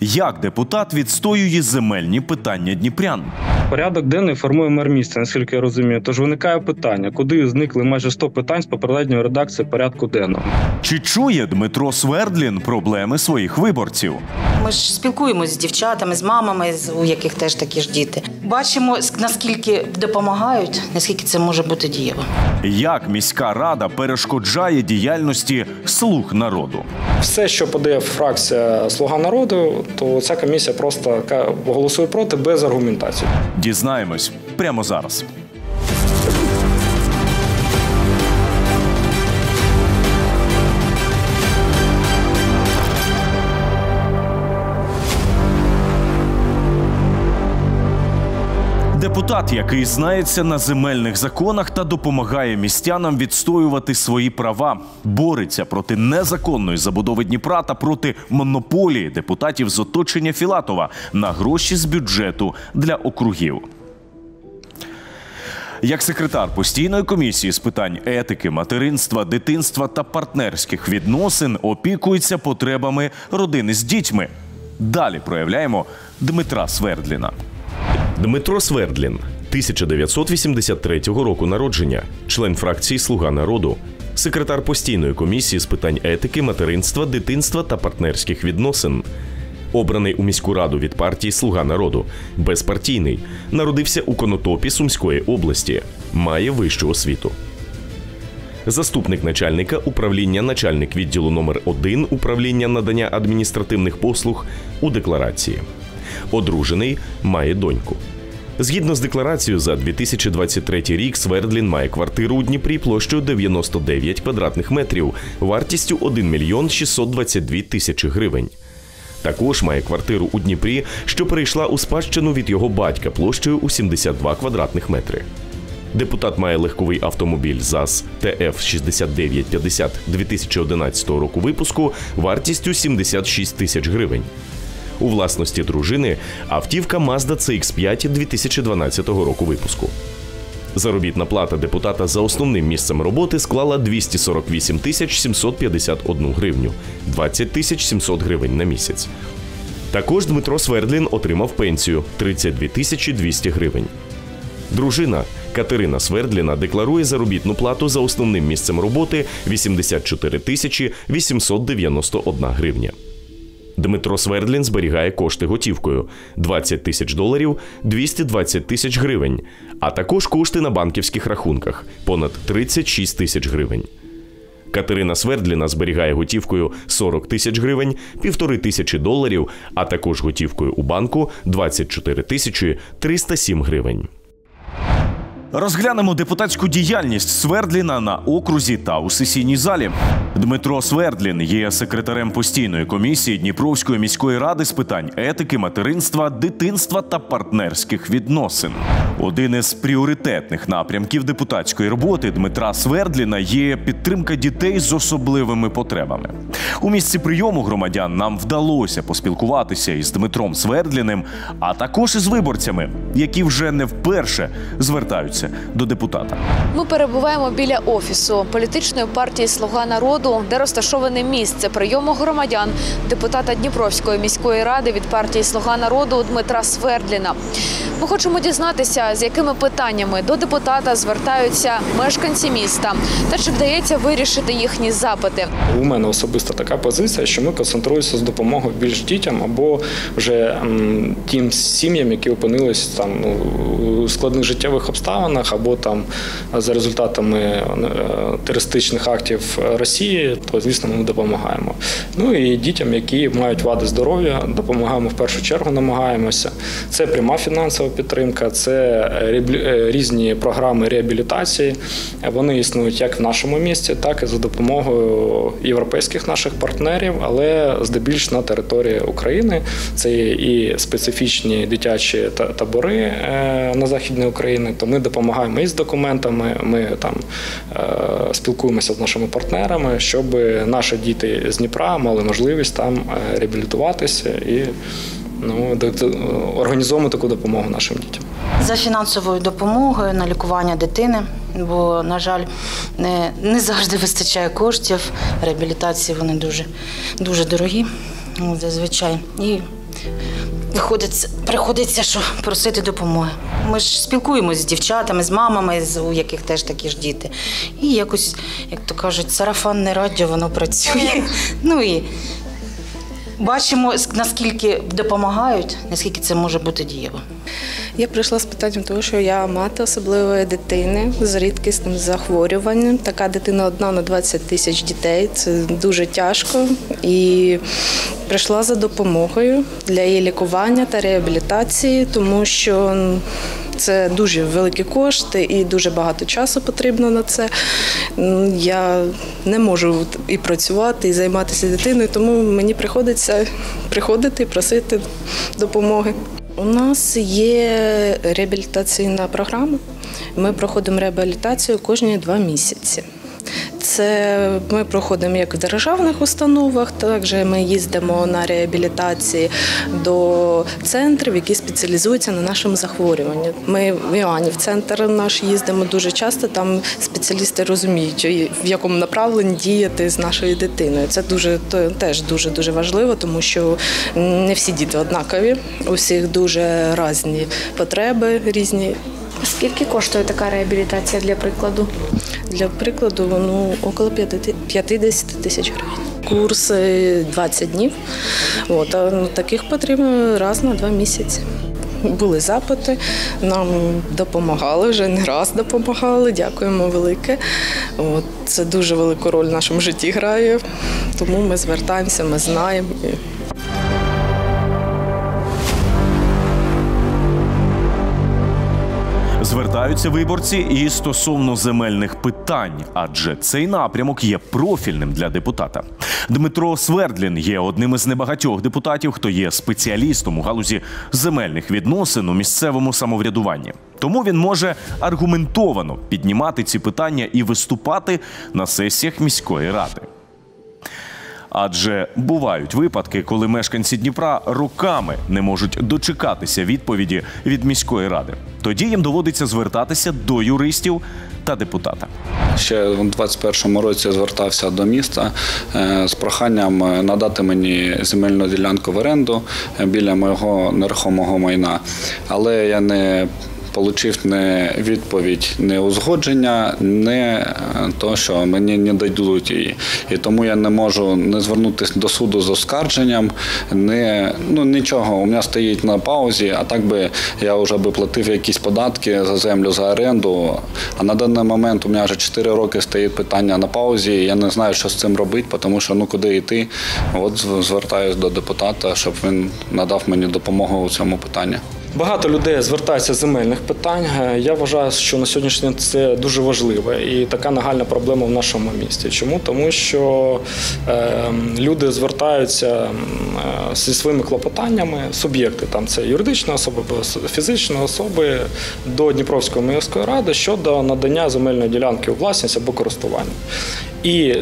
Як депутат відстоює земельні питання дніпрян? Порядок денний формує мер міста, наскільки я розумію. Тож виникає питання, куди зникли майже 100 питань з попередньої редакції порядку денного. Чи чує Дмитро Свердлін проблеми своїх виборців? Ми ж спілкуємося з дівчатами, з мамами, у яких теж такі ж діти. Бачимо, наскільки допомагають, наскільки це може бути дієво. Як міська рада перешкоджає діяльності слуг народу? Все, що подає фракція Слуга народу, то ця комісія просто голосує проти без аргументації. Дізнаємось прямо зараз. Депутат, який знається на земельних законах та допомагає містянам відстоювати свої права, бореться проти незаконної забудови Дніпра та проти монополії депутатів з оточення Філатова на гроші з бюджету для округів. Як секретар постійної комісії з питань етики, материнства, дитинства та партнерських відносин опікується потребами родини з дітьми. Далі проявляємо Дмитра Свердліна. Дмитро Свердлін, 1983 року народження, член фракції Слуга народу, секретар постійної комісії з питань етики, материнства, дитинства та партнерських відносин. Обраний у міську раду від партії Слуга народу, безпартійний, народився у Конотопі Сумської області, має вищу освіту. Заступник начальника управління, начальник відділу номер 1 управління надання адміністративних послуг у декларації. Одружений, має доньку. Згідно з декларацією, за 2023 рік Свердлін має квартиру у Дніпрі площею 99 квадратних метрів, вартістю 1 мільйон 622 тисячі гривень. Також має квартиру у Дніпрі, що перейшла у спадщину від його батька площею у 72 квадратних метри. Депутат має легковий автомобіль ЗАЗ ТФ 6950 2011 року випуску вартістю 76 тисяч гривень. У власності дружини автівка Mazda CX-5 2012 року випуску. Заробітна плата депутата за основним місцем роботи склала 248 тисяч 751 гривню, 20 тисяч 700 гривень на місяць. Також Дмитро Свердлін отримав пенсію 32 тисячі 200 гривень. Дружина Катерина Свердліна декларує заробітну плату за основним місцем роботи 84 тисячі 891 гривня. Дмитро Свердлін зберігає кошти готівкою 20 тисяч доларів, 220 тисяч гривень, а також кошти на банківських рахунках понад 36 тисяч гривень. Катерина Свердліна зберігає готівкою 40 тисяч гривень, півтори тисячі доларів, а також готівкою у банку 24 тисячі 307 гривень. Розглянемо депутатську діяльність Свердліна на окрузі та у сесійній залі. Дмитро Свердлін є секретарем постійної комісії Дніпровської міської ради з питань етики, материнства, дитинства та партнерських відносин. Один із пріоритетних напрямків депутатської роботи Дмитра Свердліна є підтримка дітей з особливими потребами. У місці прийому громадян нам вдалося поспілкуватися із Дмитром Свердліним, а також із виборцями, які вже не вперше звертаються до депутата. Ми перебуваємо біля офісу політичної партії Слуга народу, де розташоване місце прийому громадян депутата Дніпровської міської ради від партії Слуга народу Дмитра Свердліна. Ми хочемо дізнатися, з якими питаннями до депутата звертаються мешканці міста, та чи вдається вирішити їхні запити. У мене особисто така позиція, що ми концентруємося з допомогою більш дітям або вже тим сім'ям, які опинились там ну, у складних життєвих обставинах, або там за результатами е, терористичних актів Росії, то звісно ми допомагаємо. Ну і дітям, які мають вади здоров'я, допомагаємо в першу чергу, намагаємося. Це пряма фінансова підтримка, це е, різні програми реабілітації. Вони існують як в нашому місті, так і за допомогою європейських наших партнерів, але здебільш на території України. Це і специфічні дитячі табори е, на західній Україні. То ми і з документами. Ми там е, спілкуємося з нашими партнерами, щоб наші діти з Дніпра мали можливість там е, реабілітуватися і ну, організовуємо таку допомогу нашим дітям. За фінансовою допомогою на лікування дитини, бо, на жаль, не, не завжди вистачає коштів. Реабілітації вони дуже, дуже дорогі, ну, зазвичай. І Виходить, приходиться, що просити допомоги. Ми ж спілкуємося з дівчатами, з мамами, з- у яких теж такі ж діти. І якось, як то кажуть, сарафанне радіо, воно працює. Ну і бачимо, ск- наскільки допомагають, наскільки це може бути дієво. Я прийшла з питанням того, що я мати особливої дитини з рідкісним захворюванням. Така дитина одна на 20 тисяч дітей. Це дуже тяжко. І прийшла за допомогою для її лікування та реабілітації, тому що це дуже великі кошти і дуже багато часу потрібно на це. Я не можу і працювати, і займатися дитиною, тому мені приходиться приходити і просити допомоги. У нас є реабілітаційна програма. Ми проходимо реабілітацію кожні два місяці. Це ми проходимо як в державних установах, також ми їздимо на реабілітації до центрів, які спеціалізуються на нашому захворюванні. Ми в Іоаннів центр наш їздимо дуже часто. Там спеціалісти розуміють, в якому направленні діяти з нашою дитиною. Це дуже теж дуже дуже важливо, тому що не всі діти однакові, у всіх дуже різні потреби, різні. Скільки коштує така реабілітація для прикладу? Для прикладу, ну около 50 тисяч гривень. Курс е, 20 днів. От, а ну, таких потрібно раз на два місяці. Були запити, нам допомагали, вже не раз допомагали. Дякуємо велике. От, це дуже велику роль в нашому житті грає, тому ми звертаємося, ми знаємо. Звертаються виборці і стосовно земельних питань, адже цей напрямок є профільним для депутата. Дмитро Свердлін є одним із небагатьох депутатів, хто є спеціалістом у галузі земельних відносин у місцевому самоврядуванні. Тому він може аргументовано піднімати ці питання і виступати на сесіях міської ради. Адже бувають випадки, коли мешканці Дніпра роками не можуть дочекатися відповіді від міської ради. Тоді їм доводиться звертатися до юристів та депутата. Ще в 21-му році звертався до міста е, з проханням е, надати мені земельну ділянку в оренду е, біля мого нерухомого майна. Але я не Получив не відповідь, не узгодження, не е, то, що мені не дадуть її. І тому я не можу не звернутися до суду з оскарженням, не, ну, нічого. У мене стоїть на паузі, а так би я вже би платив якісь податки за землю, за оренду. А на даний момент у мене вже 4 роки стоїть питання на паузі. і Я не знаю, що з цим робити, тому що ну куди йти. От звертаюся до депутата, щоб він надав мені допомогу у цьому питанні. Багато людей звертаються з земельних питань. Е, Я вважаю, що на сьогоднішній день це дуже важливо і така нагальна проблема в нашому місті. Чому? Тому що е, люди звертаються е, зі своїми клопотаннями, суб'єкти, там це юридичні особи, фізичні особи до Дніпровської міської ради щодо надання земельної ділянки у власність або користування. І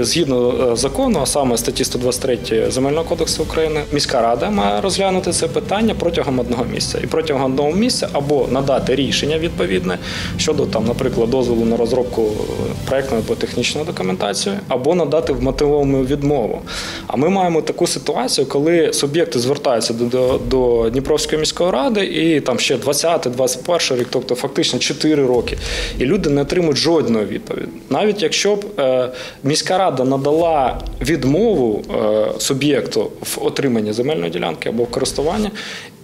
згідно е, закону, а саме статті 123 Земельного кодексу України, міська рада має розглянути це питання протягом одного місяця. І протягом одного місяця або надати рішення відповідне щодо там, наприклад, дозволу на розробку е, проектної або технічної документації, або надати вмотивовану відмову. А ми маємо таку ситуацію, коли суб'єкти звертаються до, до, до Дніпровської міської ради, і там ще 20-21 рік, тобто фактично 4 роки, і люди не отримують жодної відповіді. Навіть якщо б е, міська рада надала відмову е, суб'єкту в отриманні земельної ділянки або в користуванні,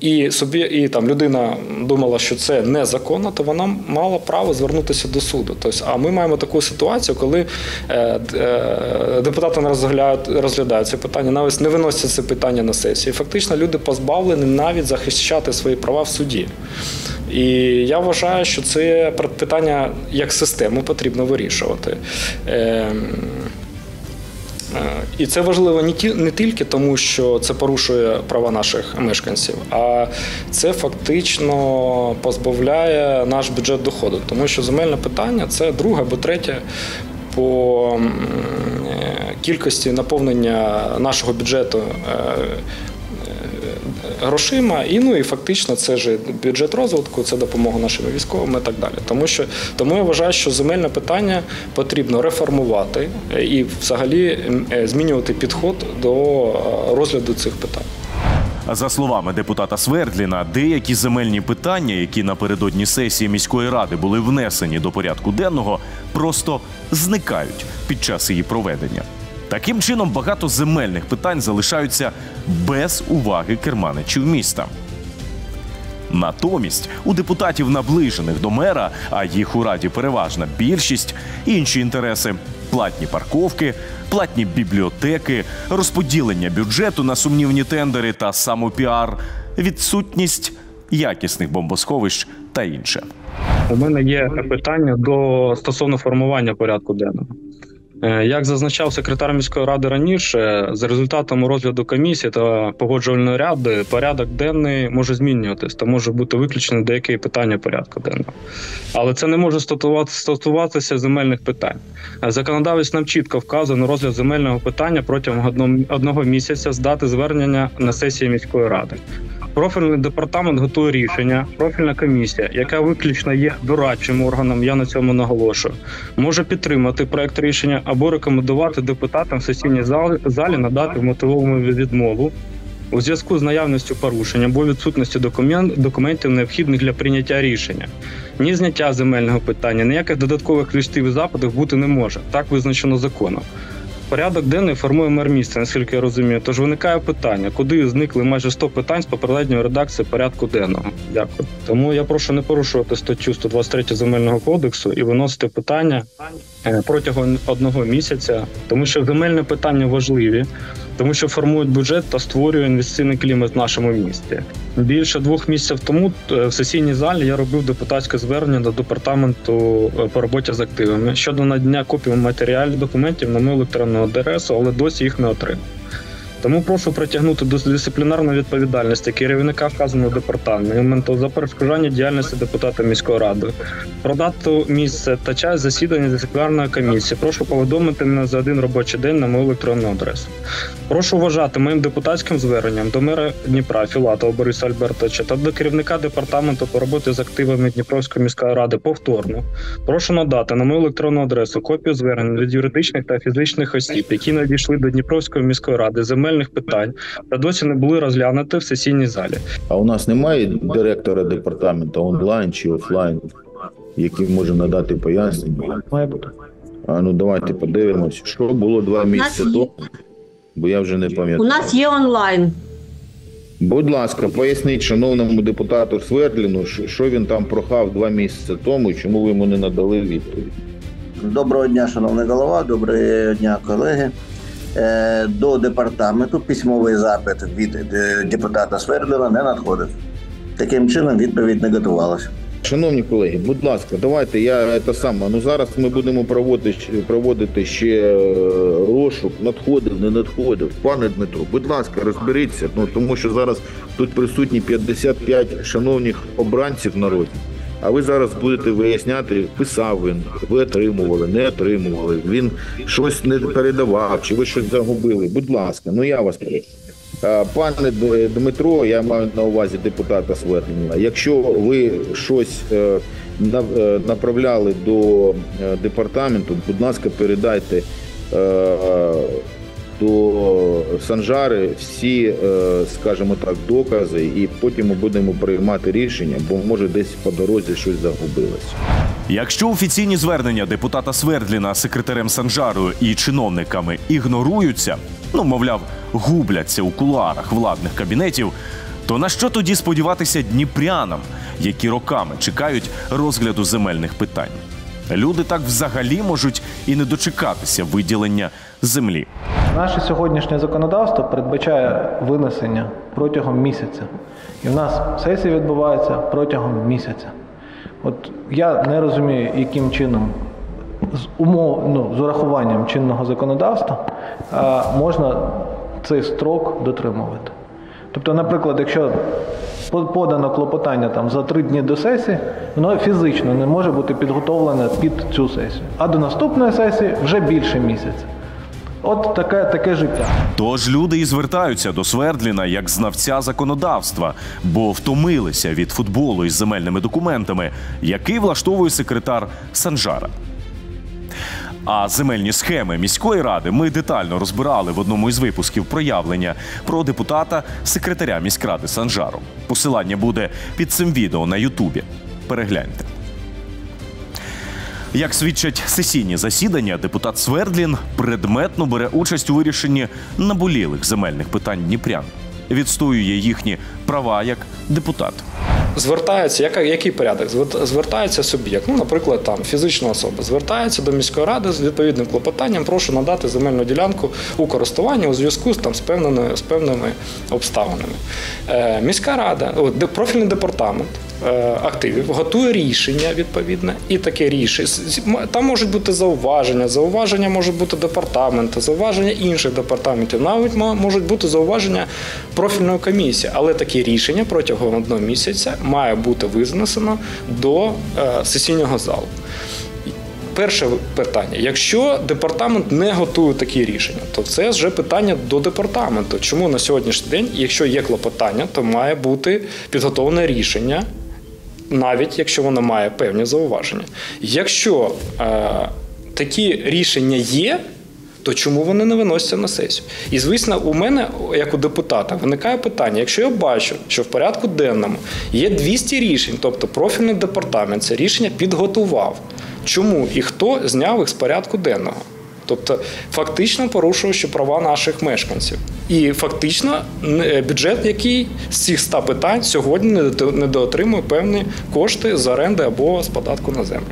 і собі і там людина думала, що це незаконно, то вона мала право звернутися до суду. Тобто, а ми маємо таку ситуацію, коли е, е, депутати не розглядають, розглядають це питання, навіть не виносять це питання на сесії. Фактично, люди позбавлені навіть захищати свої права в суді. І я вважаю, що це питання як систему потрібно вирішувати. Е, І це важливо не ті не тільки тому, що це порушує права наших мешканців, а це фактично позбавляє наш бюджет доходу, тому що земельне питання це друге або третє по е, кількості наповнення нашого бюджету. Е, грошима, і ну і фактично це ж бюджет розвитку, це допомога нашим військовим і так далі. Тому що тому я вважаю, що земельне питання потрібно реформувати і взагалі е, змінювати підход до е, розгляду цих питань. За словами депутата Свердліна, деякі земельні питання, які напередодні сесії міської ради були внесені до порядку денного, просто зникають під час її проведення. Таким чином, багато земельних питань залишаються без уваги керманичів міста. Натомість у депутатів, наближених до мера, а їх у раді переважна більшість, інші інтереси платні парковки, платні бібліотеки, розподілення бюджету на сумнівні тендери та самопіар, відсутність якісних бомбосховищ та інше. У мене є питання до стосовно формування порядку денного. Е, Як зазначав секретар міської ради раніше, за результатами розгляду комісії та погоджувальної ради порядок денний може змінюватись та може бути виключено деякі питання порядку денного. Але це не може стосуватися земельних питань. Е, Законодавець нам чітко вказує на розгляд земельного питання протягом одного- місяця з дати звернення на сесії міської ради. Профільний департамент готує рішення. Профільна комісія, яка виключно є дорадчим органом, я на цьому наголошую, може підтримати проект рішення або рекомендувати депутатам в сесійній залі, надати мотивовану відмову у зв'язку з наявністю порушень або відсутністю документ, документів, необхідних для прийняття рішення. Ні зняття земельного питання, ніяких додаткових листів і запитів бути не може. Так визначено законом. Порядок денний формує мер міста, наскільки я розумію. Тож виникає питання, куди зникли майже 100 питань з попередньої редакції порядку денного. Дякую. Тому я прошу не порушувати статтю 123 земельного кодексу і виносити питання е, протягом одного місяця, тому що земельні питання важливі, тому що формують бюджет та створює інвестиційний клімат в нашому місті. Більше двох місяців тому е, в сесійній залі я робив депутатське звернення до департаменту е, по роботі з активами щодо надання копій матеріалів документів на мою електронну адресу, але досі їх не отримав. Тому прошу притягнути до дисциплінарної відповідальності керівника вказаного департаменту за перешкоджання діяльності депутата міської ради. Про дату місце та час засідання дисциплінарної комісії. Прошу повідомити мене за один робочий день на мою електронну адресу. Прошу вважати моїм депутатським зверненням до мера Дніпра Філатова Бориса Альбертовича та до керівника департаменту по роботі з активами Дніпровської міської ради повторно. Прошу надати на мою електронну адресу копію звернень від юридичних та фізичних осіб, які надійшли до Дніпровської міської ради земельних питань та досі не були розглянуті в сесійній залі. А у нас немає директора департаменту онлайн чи офлайн, який може надати пояснення. Має бути. А ну давайте подивимось, що було два місяці тому, бо я вже не пам'ятаю. У нас є онлайн. Будь ласка, поясніть шановному депутату Свердліну, що- він там прохав два місяці тому, і чому ви йому не надали відповідь. Доброго дня, шановний голова, доброго дня, колеги. Е, До департаменту письмовий запит від е, депутата Свердлина не надходив. Таким чином відповідь не готувалася. Шановні колеги, будь ласка, давайте я те саме. Ну зараз ми будемо проводити, проводити ще е, розшук, надходив, не надходив. Пане Дмитро, будь ласка, розберіться. Ну тому що зараз тут присутні 55 шановних обранців народів. А ви зараз будете виясняти, писав він, ви отримували, не отримували. Він щось не передавав, чи ви щось загубили. Будь ласка, ну я вас прошу. Пане Дмитро, я маю на увазі депутата Свердліна. Якщо ви щось е, е, направляли до е, департаменту, будь ласка, передайте до Санжари всі, е, скажімо так, докази, і потім ми будемо приймати рішення, бо може десь по дорозі щось загубилось. Якщо офіційні звернення депутата Свердліна секретарем Санжарою і чиновниками ігноруються, ну мовляв, губляться у кулуарах владних кабінетів, то на що тоді сподіватися дніпрянам, які роками чекають розгляду земельних питань? Люди так взагалі можуть і не дочекатися виділення землі. Наше сьогоднішнє законодавство передбачає винесення протягом місяця. І в нас сесія відбувається протягом місяця. От я не розумію, яким чином з умов, ну, з урахуванням чинного законодавства можна цей строк дотримувати. Тобто, наприклад, якщо подано клопотання там за три дні до сесії, воно фізично не може бути підготовлене під цю сесію. А до наступної сесії вже більше місяця. От таке, таке життя. Тож люди і звертаються до Свердліна як знавця законодавства, бо втомилися від футболу із земельними документами, який влаштовує секретар Санжара. А земельні схеми міської ради ми детально розбирали в одному із випусків проявлення про депутата секретаря міськради Санжару. Посилання буде під цим відео на Ютубі. Перегляньте. Як свідчать сесійні засідання, депутат Свердлін предметно бере участь у вирішенні наболілих земельних питань Дніпрян, відстоює їхні права як депутат. Звертається, яка, який порядок? Звер- Звертається суб'єкт, ну, наприклад, там фізична особа, звертається до міської ради з відповідним клопотанням, прошу надати земельну ділянку у користування у зв'язку з там з певними, з певними обставинами. Е, міська рада, профільний департамент е, активів готує рішення відповідне, і таке рішення. Там можуть бути зауваження, зауваження можуть бути департаменту, зауваження інших департаментів, навіть мо- можуть бути зауваження профільної комісії, але таке рішення протягом одного місяця має бути винесено до е, сесійного залу. Перше питання: якщо департамент не готує такі рішення, то це вже питання до департаменту. Чому на сьогоднішній день, якщо є клопотання, то має бути підготовлене рішення, навіть якщо воно має певні зауваження. Якщо е, такі рішення є, то чому вони не виносяться на сесію? І звісно, у мене, як у депутата, виникає питання: якщо я бачу, що в порядку денному є 200 рішень, тобто профільний департамент це рішення підготував. Чому і хто зняв їх з порядку денного? Тобто фактично порушуючи права наших мешканців. І фактично е, бюджет, який з цих 100 питань сьогодні не до- не доотримує певні кошти з оренди або з податку на землю.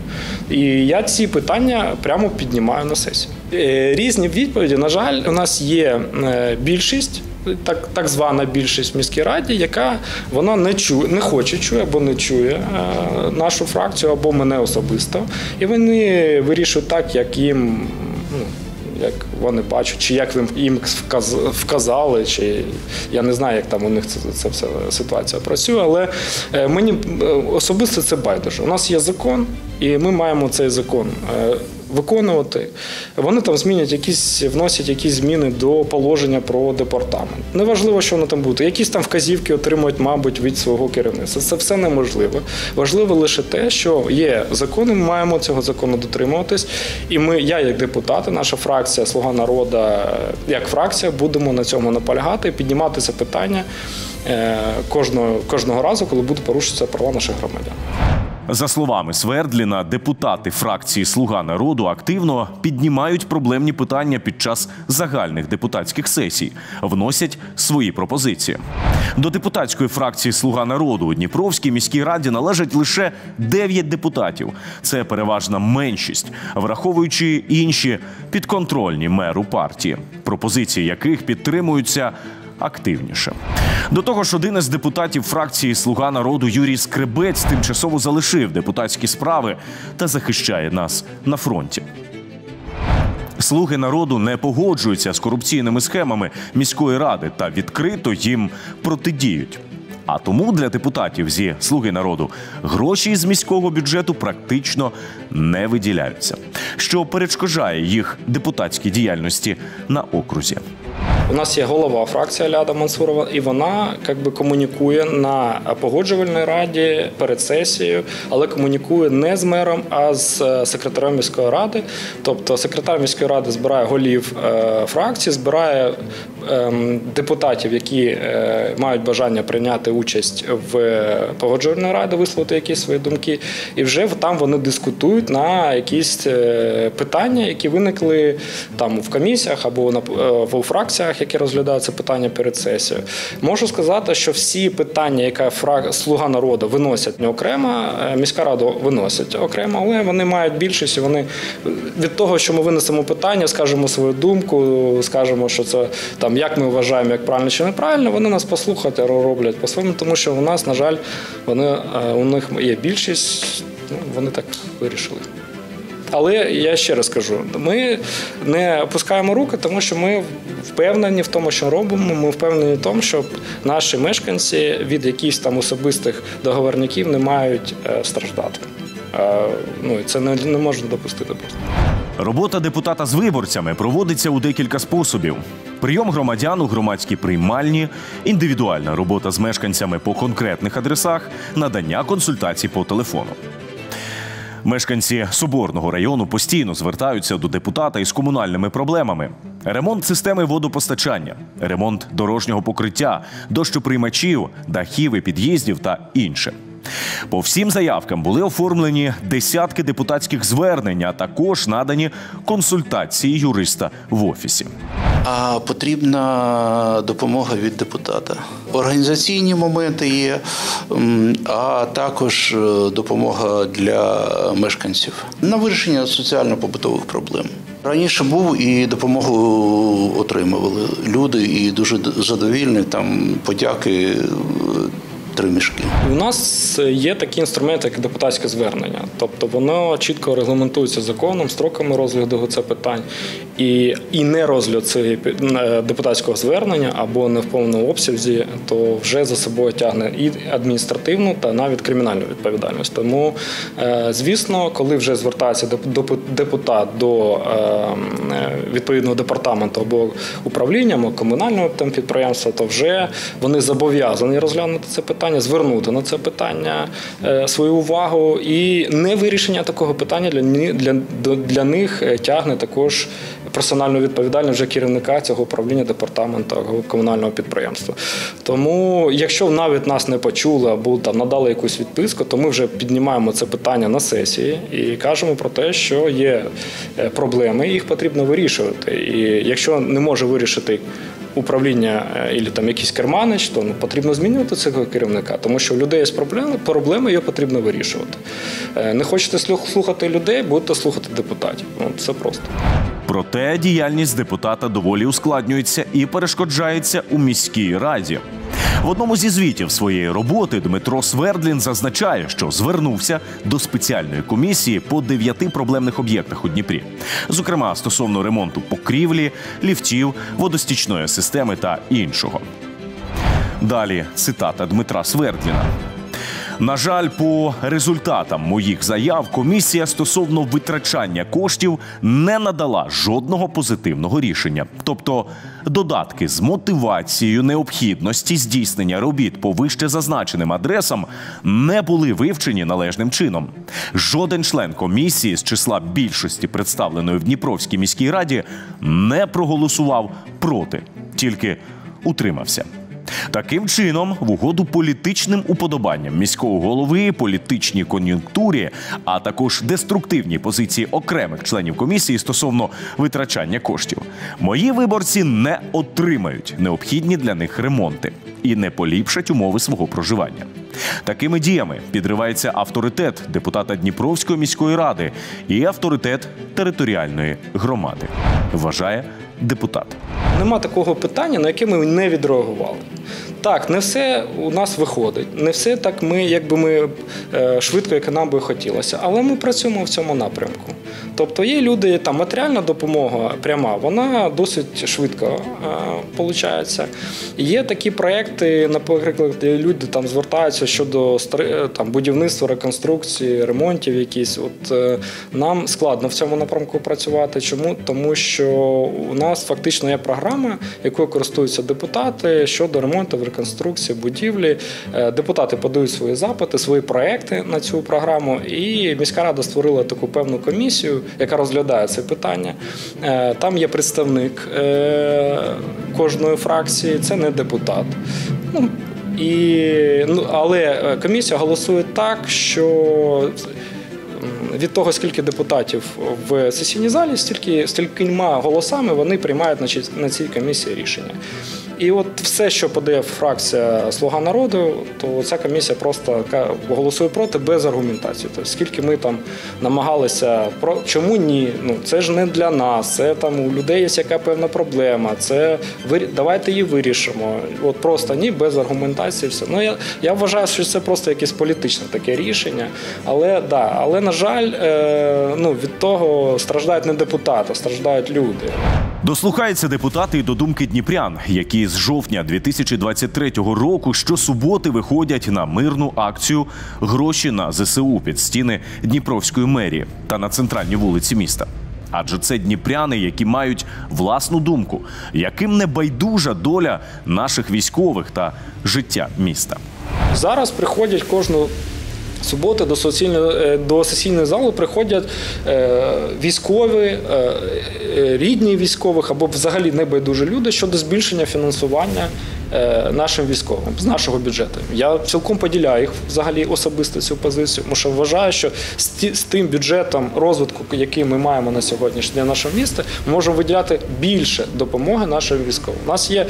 І я ці питання прямо піднімаю на сесію. Е, Різні відповіді. На жаль, у нас є е, більшість. Так, так звана більшість в міській раді, яка вона не чує, не хоче чує або не чує нашу фракцію або мене особисто, і вони вирішують так, як їм як вони бачать, чи як їм- вказали, чи я не знаю, як там у них це, це вся ситуація працює, але е, мені е, особисто це байдуже. У нас є закон, і ми маємо цей закон. Виконувати, вони там змінять якісь, вносять якісь зміни до положення про департамент. Неважливо, що воно там буде. Якісь там вказівки отримують, мабуть, від свого керівництва. Це все неможливо. Важливо лише те, що є закони, ми маємо цього закону дотримуватись. І ми, я як депутат, наша фракція Слуга народу, е, як фракція, будемо на цьому наполягати і піднімати це питання е, кожного, кожного разу, коли будуть порушуватися права наших громадян. За словами Свердліна, депутати фракції Слуга народу активно піднімають проблемні питання під час загальних депутатських сесій, вносять свої пропозиції. До депутатської фракції Слуга народу у Дніпровській міській раді належать лише 9 депутатів. Це переважна меншість, враховуючи інші підконтрольні меру партії, пропозиції яких підтримуються активніше. До того ж, один із депутатів фракції Слуга народу Юрій Скребець тимчасово залишив депутатські справи та захищає нас на фронті. Слуги народу не погоджуються з корупційними схемами міської ради та відкрито їм протидіють. А тому для депутатів зі слуги народу гроші з міського бюджету практично не виділяються, що перешкоджає їх депутатській діяльності на окрузі. У нас є голова фракції Ляда Мансурова, і вона як би комунікує на погоджувальній раді перед сесією, але комунікує не з мером, а з е, секретарем міської ради. Тобто секретар міської ради збирає голів е, фракції, збирає ем, депутатів, які е, мають бажання прийняти участь в погоджувальній раді, висловити якісь свої думки, і вже там вони дискутують на якісь питання, які виникли там в комісіях або на в фракціях, які розглядають це питання перед сесією. Можу сказати, що всі питання, яка фрак... слуга народу виносять не окремо, е, міська рада виносить окремо, але вони мають більшість. Вони від того, що ми винесемо питання, скажемо свою думку, скажемо, що це там як ми вважаємо, як правильно чи неправильно. Вони нас послухають, роблять по-своєму, тому що у нас, на жаль, вони е, у них є більшість. Ну, вони так вирішили. Але я ще раз кажу: ми не опускаємо руки, тому що ми впевнені в тому, що робимо. Ми впевнені в тому, що наші мешканці від якихось там особистих договорників не мають е, страждати. Е, ну це не, не можна допустити просто. Робота депутата з виборцями проводиться у декілька способів: прийом громадян у громадській приймальні, індивідуальна робота з мешканцями по конкретних адресах, надання консультацій по телефону. Мешканці Соборного району постійно звертаються до депутата із комунальними проблемами: ремонт системи водопостачання, ремонт дорожнього покриття, дощоприймачів, дахів і під'їздів та інше. По всім заявкам були оформлені десятки депутатських звернень, а також надані консультації юриста в офісі. А потрібна допомога від депутата. Організаційні моменти є, а також е, допомога для мешканців на вирішення соціально-побутових проблем. Раніше був і допомогу отримували люди, і дуже задовільні там подяки. Три мішки. У нас є такі інструменти, як депутатське звернення. Тобто воно чітко регламентується законом, строками розгляду це питань. І, і не розгляд цього депутатського звернення або не в повному обсязі, то вже за собою тягне і адміністративну та навіть кримінальну відповідальність. Тому, е, звісно, коли вже звертається депутат до е, відповідного департаменту або управління, або комунального там підприємства, то вже вони зобов'язані розглянути це питання, звернути на це питання е, свою увагу. І не вирішення такого питання для, для, для них тягне також персональну відповідальність вже керівника цього управління департаменту комунального підприємства. Тому, якщо навіть нас не почули або там надали якусь відписку, то ми вже піднімаємо це питання на сесії і кажемо про те, що є е, проблеми, їх потрібно вирішувати. І якщо не може вирішити управління е, і там якийсь керманич, то ну, потрібно змінювати цього керівника, тому що у людей є проблеми, проблеми її потрібно вирішувати. Е, Не хочете слух- слухати людей, будете слухати депутатів. Ну, це просто. Проте діяльність депутата доволі ускладнюється і перешкоджається у міській раді. В одному зі звітів своєї роботи Дмитро Свердлін зазначає, що звернувся до спеціальної комісії по дев'яти проблемних об'єктах у Дніпрі, зокрема стосовно ремонту покрівлі, ліфтів, водостічної системи та іншого. Далі цитата Дмитра Свердліна. На жаль, по результатам моїх заяв комісія стосовно витрачання коштів не надала жодного позитивного рішення. Тобто додатки з мотивацією необхідності здійснення робіт по вище зазначеним адресам не були вивчені належним чином. Жоден член комісії з числа більшості представленої в Дніпровській міській раді не проголосував проти, тільки утримався. Таким чином, в угоду політичним уподобанням міського голови, політичній кон'юнктурі, а також деструктивній позиції окремих членів комісії стосовно витрачання коштів, мої виборці не отримають необхідні для них ремонти і не поліпшать умови свого проживання. Такими діями підривається авторитет депутата Дніпровської міської ради і авторитет територіальної громади, вважає депутат. Нема такого питання, на яке ми не відреагували. Так, не все у нас виходить, не все так ми, якби ми е, швидко, як нам би хотілося, але ми працюємо в цьому напрямку. Тобто є люди, там матеріальна допомога пряма, вона досить швидко виходить. Є такі проекти, наприклад, де люди там звертаються щодо там, будівництва, реконструкції, ремонтів якісь. От е, нам складно в цьому напрямку працювати. Чому? Тому що у нас фактично є програма, якою користуються депутати щодо ремонту, реконструкції, будівлі. Е, Депутати подають свої запити, свої проекти на цю програму, і міська рада створила таку певну комісію, яка розглядає це питання. Е, Там є представник е, кожної фракції, це не депутат. Ну, і, ну, але комісія голосує так, що від того, скільки депутатів в сесійній залі, стільки стількома голосами вони приймають на цій комісії рішення. І от все, що подає фракція Слуга народу, то ця комісія просто голосує проти без аргументації. Тобто, скільки ми там намагалися про чому ні? Ну це ж не для нас. Це там у людей є яка певна проблема. Це давайте її вирішимо. От просто ні, без аргументації. Все. Ну я, я вважаю, що це просто якесь політичне таке рішення. Але да, але на жаль, е, ну від того страждають не депутати, страждають люди. Дослухаються депутати і до думки дніпрян, які з жовтня 2023 року щосуботи виходять на мирну акцію гроші на ЗСУ під стіни Дніпровської мерії та на центральній вулиці міста. Адже це дніпряни, які мають власну думку, яким не байдужа доля наших військових та життя міста. Зараз приходять кожну суботи до сесійної, е, до сесійної зали приходять е, військові, е, рідні військових або взагалі небайдужі люди щодо збільшення фінансування нашим військовим з нашого бюджету. Я цілком поділяю їх взагалі особисто цю позицію, тому що вважаю, що з, тим бюджетом розвитку, який ми маємо на сьогоднішній день нашого міста, ми можемо виділяти більше допомоги нашим військовим. У нас є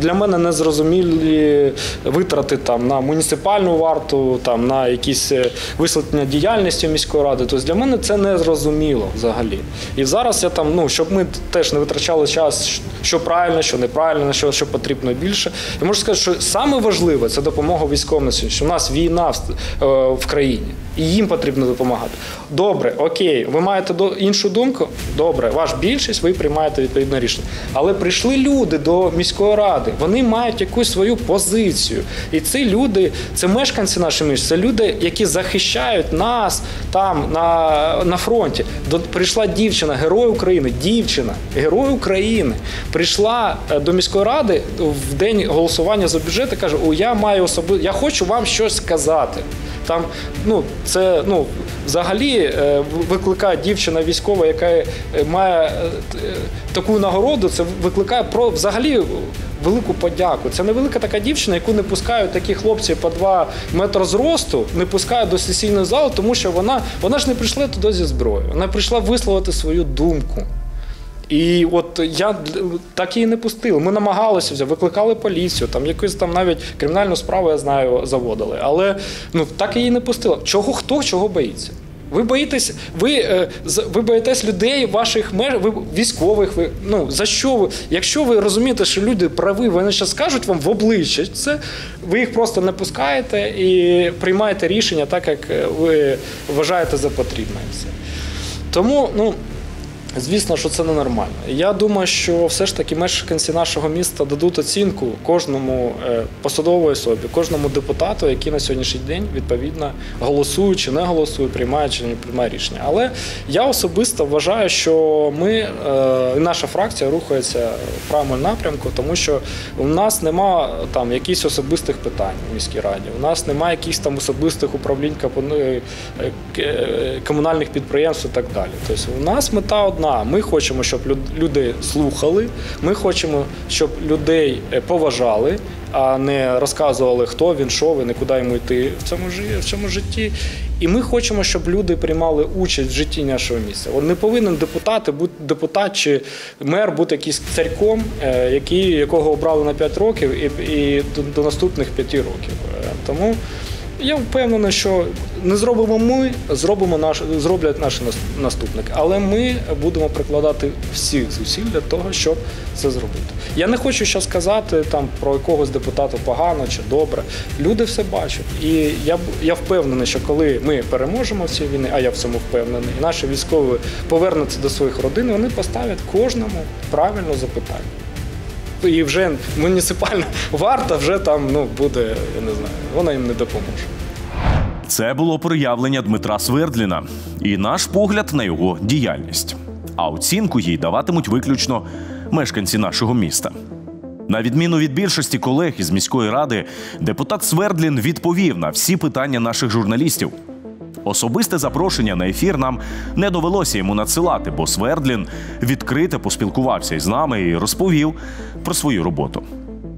для мене незрозумілі витрати там на муніципальну варту, там на якісь е, висвітлення діяльності міської ради. Тобто для мене це не зрозуміло взагалі. І зараз я там, ну щоб ми теж не витрачали час, що правильно, що неправильно, що, що потрібно більше. Я можу сказати, що саме важливе це допомога військовим на сьогодні. Що у нас війна в, е, в країні, і їм потрібно допомагати. Добре, окей, ви маєте іншу думку? Добре, ваш більшість, ви приймаєте відповідне рішення. Але прийшли люди до міської ради, вони мають якусь свою позицію. І ці люди, це мешканці нашого міста, це люди, які захищають нас там на, на фронті. До, прийшла дівчина, герой України, дівчина, герой України, прийшла е, до міської ради в день голосування за бюджет і каже: О, я маю особи, я хочу вам щось сказати. Там, ну, це ну, взагалі е, викликає дівчина військова, яка е, має е, таку нагороду, це викликає про взагалі велику подяку. Це невелика така дівчина, яку не пускають такі хлопці по 2 метри зросту, не пускають до сесійної зали, тому що вона, вона ж не прийшла туди зі зброєю. Вона прийшла висловити свою думку. І от я так її не пустив. Ми намагалися вже, викликали поліцію, там якусь там навіть кримінальну справу, я знаю, заводили. Але ну так її не пустила. Чого хто чого боїться? Ви боїтесь, ви, е, ви боїтесь людей, ваших меж, ви військових. Ви ну за що ви? Якщо ви розумієте, що люди праві, вони ще скажуть вам в обличчя, це ви їх просто не пускаєте і приймаєте рішення так, як е, ви вважаєте за потрібне. Тому, ну. Звісно, що це ненормально. Я думаю, що все ж таки мешканці нашого міста дадуть оцінку кожному е, посадовій особі, кожному депутату, який на сьогоднішній день відповідно голосує чи не голосує, приймає чи не приймає рішення. Але я особисто вважаю, що ми, е, і наша фракція рухається в правильному напрямку, тому що у нас нема там якихось особистих питань в міській раді. У нас немає якихось там особистих управлінь е, комунальних підприємств і так далі. Тобто у нас мета одна. Ми хочемо, щоб люд- людей слухали. Ми хочемо, щоб людей е, поважали, а не розказували, хто він, що він і куди йому йти в цьому в цьому житті. І ми хочемо, щоб люди приймали участь в житті нашого міста. От не повинен депутат, бути депутат чи мер бути якийсь царьком, е, який, якого обрали на 5 років, і, і до, до наступних 5 років. Е, Тому я впевнений, що не зробимо ми, зробимо наш, зроблять наші наступники. Але ми будемо прикладати всіх зусиль для того, щоб це зробити. Я не хочу зараз сказати там про якогось депутата погано чи добре. Люди все бачать. І я, я впевнений, що коли ми переможемо в цій війні, а я в цьому впевнений, і наші військові повернуться до своїх родин, вони поставлять кожному правильне запитання. І вже муніципальна варта вже там ну буде, я не знаю, вона їм не допоможе. Це було проявлення Дмитра Свердліна і наш погляд на його діяльність. А оцінку їй даватимуть виключно мешканці нашого міста. На відміну від більшості колег із міської ради, депутат Свердлін відповів на всі питання наших журналістів. Особисте запрошення на ефір нам не довелося йому надсилати, бо Свердлін відкрито поспілкувався із нами і розповів про свою роботу.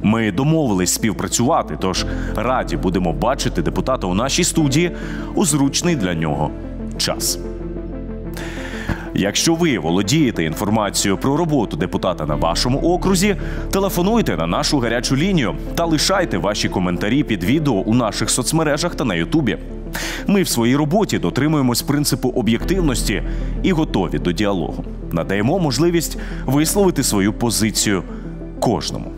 Ми домовились співпрацювати, тож раді будемо бачити депутата у нашій студії у зручний для нього час. Якщо ви володієте інформацією про роботу депутата на вашому окрузі, телефонуйте на нашу гарячу лінію та лишайте ваші коментарі під відео у наших соцмережах та на Ютубі. Ми в своїй роботі дотримуємось принципу об'єктивності і готові до діалогу. Надаємо можливість висловити свою позицію кожному.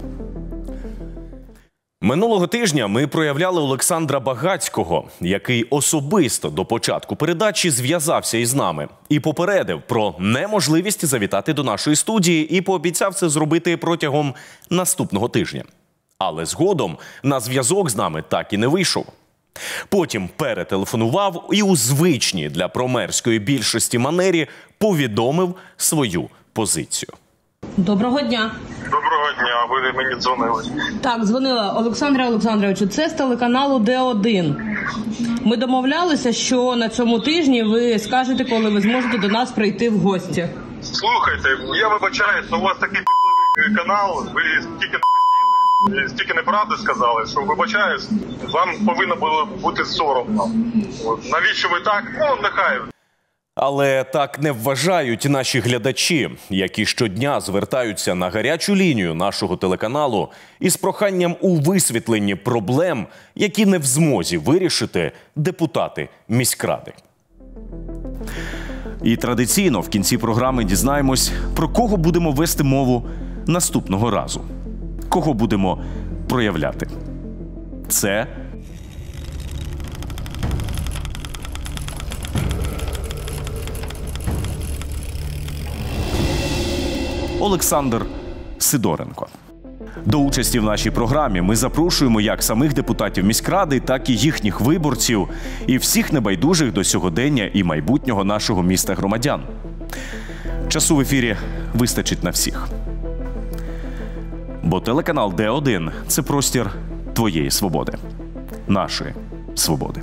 Минулого тижня ми проявляли Олександра Багацького, який особисто до початку передачі зв'язався із нами і попередив про неможливість завітати до нашої студії і пообіцяв це зробити протягом наступного тижня. Але згодом на зв'язок з нами так і не вийшов. Потім перетелефонував і у звичній для промерської більшості манері повідомив свою позицію. Доброго дня. Доброго дня, ви мені дзвонили. Так, дзвонила Олександра Олександровичу. Це з телеканалу Д1. Ми домовлялися, що на цьому тижні ви скажете, коли ви зможете до нас прийти в гості. Слухайте, я вибачаюся, у вас такий підливий канал, ви і стільки неправди сказали, що вибачаюсь, вам повинно було бути соромно. От, навіщо ви так? Ну, нехай. Але так не вважають наші глядачі, які щодня звертаються на гарячу лінію нашого телеканалу із проханням у висвітленні проблем, які не в змозі вирішити депутати міськради. І традиційно в кінці програми дізнаємось, про кого будемо вести мову наступного разу, кого будемо проявляти. Це Олександр Сидоренко. До участі в нашій програмі ми запрошуємо як самих депутатів міськради, так і їхніх виборців, і всіх небайдужих до сьогодення і майбутнього нашого міста громадян. Часу в ефірі вистачить на всіх. Бо телеканал Д1 це простір твоєї свободи, нашої свободи.